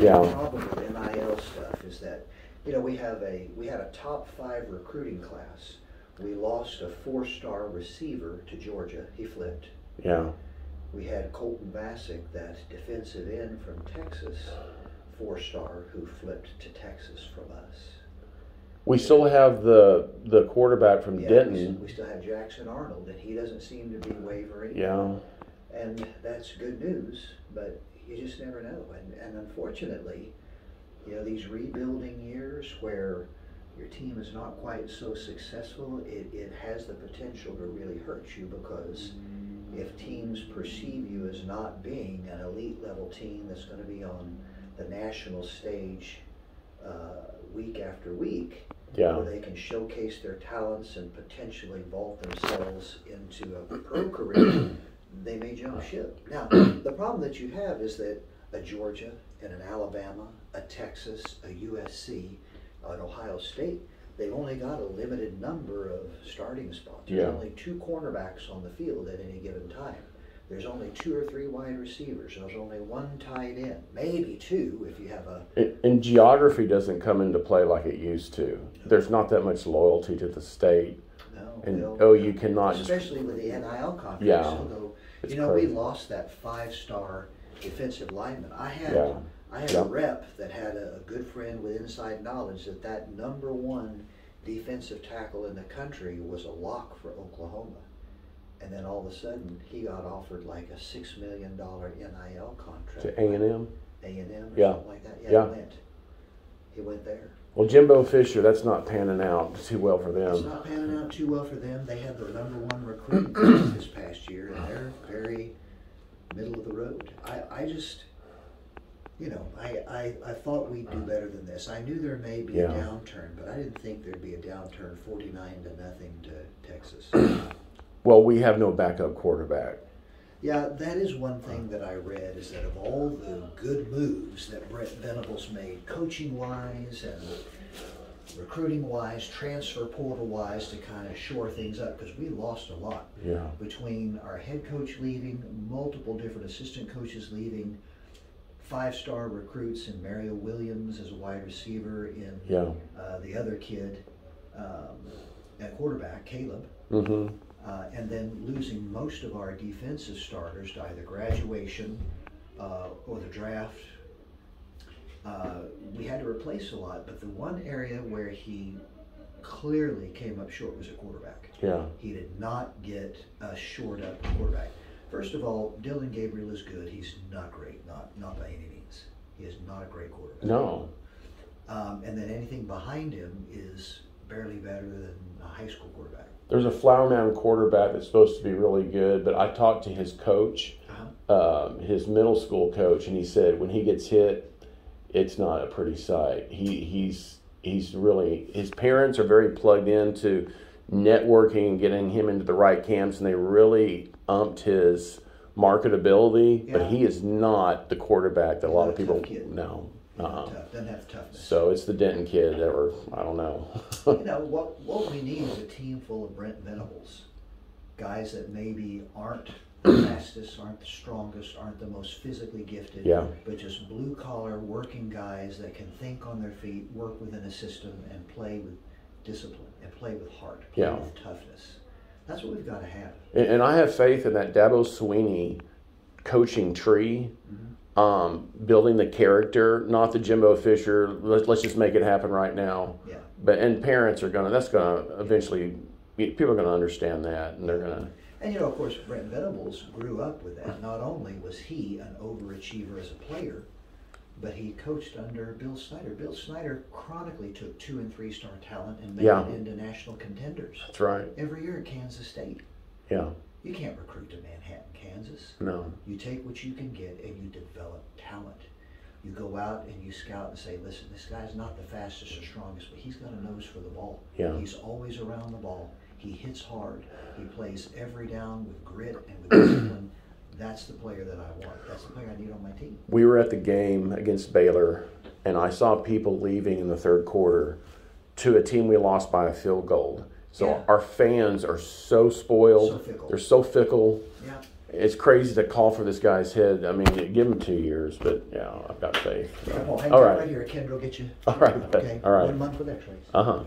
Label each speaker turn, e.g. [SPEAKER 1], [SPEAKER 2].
[SPEAKER 1] Yeah.
[SPEAKER 2] The problem with NIL stuff is that, you know, we have a, we had a top five recruiting class. We lost a four-star receiver to Georgia. He flipped.
[SPEAKER 1] Yeah.
[SPEAKER 2] We had Colton Vasek, that defensive end from Texas, four-star, who flipped to Texas from us.
[SPEAKER 1] We still have the the quarterback from
[SPEAKER 2] Yeah,
[SPEAKER 1] Denton.
[SPEAKER 2] We, we still have Jackson Arnold, and he doesn't seem to be wavering.
[SPEAKER 1] Yeah.
[SPEAKER 2] And that's good news, but you just never know. And, and unfortunately, you know, these rebuilding years where your team is not quite so successful, it, it has the potential to really hurt you because if teams perceive you as not being an elite level team that's going to be on the national stage uh, week after week,
[SPEAKER 1] Yeah.
[SPEAKER 2] where they can showcase their talents and potentially vault themselves into a pro career, they may jump ship. Now, the problem that you have is that a Georgia and an Alabama, a Texas, a USC, an Ohio State, they've only got a limited number of starting spots. There's
[SPEAKER 1] Yeah.
[SPEAKER 2] only two cornerbacks on the field at any given time. There's only two or three wide receivers. There's only one tight end, maybe two if you have a
[SPEAKER 1] And, and geography doesn't come into play like it used to. There's not that much loyalty to the state.
[SPEAKER 2] no.
[SPEAKER 1] And oh, you cannot just
[SPEAKER 2] especially with the NIL contracts.
[SPEAKER 1] Yeah.
[SPEAKER 2] they'll go,
[SPEAKER 1] It's
[SPEAKER 2] you know,
[SPEAKER 1] crazy.
[SPEAKER 2] we lost that five-star defensive lineman. I had,
[SPEAKER 1] Yeah.
[SPEAKER 2] I had
[SPEAKER 1] Yeah.
[SPEAKER 2] a rep that had a, a good friend with inside knowledge that that number one defensive tackle in the country was a lock for Oklahoma. And then all of a sudden, he got offered like a six million dollar NIL contract.
[SPEAKER 1] to A and M.
[SPEAKER 2] A and M or
[SPEAKER 1] Yeah.
[SPEAKER 2] something like that. Yeah,
[SPEAKER 1] Yeah.
[SPEAKER 2] he went. He went there.
[SPEAKER 1] Well, Jimbo Fisher, that's not panning out too well for
[SPEAKER 2] It's
[SPEAKER 1] them.
[SPEAKER 2] not panning out too well for them. They had the number one recruit this past year, and they're very middle of the road. I, I just, you know, I, I, I thought we'd do better than this. I knew there may be a downturn, but I didn't think there'd be a downturn forty-nine to nothing to Texas.
[SPEAKER 1] Well, we have no backup quarterback.
[SPEAKER 2] Yeah, that is one thing that I read is that of all the good moves that Brent Venables made, coaching wise and recruiting wise, transfer portal wise, to kind of shore things up, because we lost a lot
[SPEAKER 1] Yeah.
[SPEAKER 2] between our head coach leaving, multiple different assistant coaches leaving, five star recruits in Mario Williams as a wide receiver, in
[SPEAKER 1] Yeah.
[SPEAKER 2] uh, the other kid um, at quarterback, Caleb
[SPEAKER 1] Mm-hmm.
[SPEAKER 2] Uh, and then losing most of our defensive starters to either graduation uh, or the draft. Uh, we had to replace a lot, but the one area where he clearly came up short was at quarterback.
[SPEAKER 1] Yeah.
[SPEAKER 2] He did not get a shored up quarterback. First of all, Dillon Gabriel is good. He's not great, not not by any means. He is not a great quarterback.
[SPEAKER 1] No.
[SPEAKER 2] Um, and then anything behind him is barely better than a high school quarterback.
[SPEAKER 1] There's a Flower Mound quarterback that's supposed to be really good, but I talked to his coach,
[SPEAKER 2] Uh-huh.
[SPEAKER 1] um, his middle school coach, and he said when he gets hit, it's not a pretty sight. He he's he's really his parents are very plugged into networking and getting him into the right camps, and they really umped his marketability.
[SPEAKER 2] Yeah.
[SPEAKER 1] But he is not the quarterback that a lot of
[SPEAKER 2] He's not a
[SPEAKER 1] people know. Uh-uh.
[SPEAKER 2] tough, doesn't have toughness.
[SPEAKER 1] So it's the Denton kid that were I don't know.
[SPEAKER 2] you know what what we need is a team full of Brent Venables, guys that maybe aren't the fastest, aren't the strongest, aren't the most physically gifted,
[SPEAKER 1] Yeah.
[SPEAKER 2] but just blue collar working guys that can think on their feet, work within a system, and play with discipline and play with heart, play
[SPEAKER 1] Yeah.
[SPEAKER 2] with toughness. That's what we've got to have.
[SPEAKER 1] And, and I have faith in that Dabo Swinney coaching tree, mm-hmm. Um, building the character, not the Jimbo Fisher. Let's, let's just make it happen right now.
[SPEAKER 2] Yeah.
[SPEAKER 1] But and parents are gonna. That's gonna eventually. People are gonna understand that, and they're gonna.
[SPEAKER 2] And you know, of course, Brent Venables grew up with that. Not only was he an overachiever as a player, but he coached under Bill Snyder. Bill Snyder chronically took two and three star talent and made
[SPEAKER 1] Yeah.
[SPEAKER 2] it into national contenders
[SPEAKER 1] That's right.
[SPEAKER 2] every year at Kansas State.
[SPEAKER 1] Yeah.
[SPEAKER 2] You can't recruit to Manhattan, Kansas.
[SPEAKER 1] No.
[SPEAKER 2] You take what you can get and you develop talent. You go out and you scout and say, listen, this guy's not the fastest or strongest, but he's got a nose for the ball.
[SPEAKER 1] Yeah.
[SPEAKER 2] He's always around the ball. He hits hard. He plays every down with grit and with discipline. That's the player that I want. That's the player I need on my team.
[SPEAKER 1] We were at the game against Baylor, and I saw people leaving in the third quarter to a team we lost by a field goal. So
[SPEAKER 2] Yeah.
[SPEAKER 1] our fans are so spoiled.
[SPEAKER 2] So.
[SPEAKER 1] They're so fickle.
[SPEAKER 2] Yeah.
[SPEAKER 1] it's crazy to call for this guy's head. I mean, give him two years, but yeah, I've got faith.
[SPEAKER 2] Come on, hang
[SPEAKER 1] All right.
[SPEAKER 2] right here, Ken will get you.
[SPEAKER 1] All right.
[SPEAKER 2] Okay.
[SPEAKER 1] All right.
[SPEAKER 2] one month with x-rays.
[SPEAKER 1] Uh huh.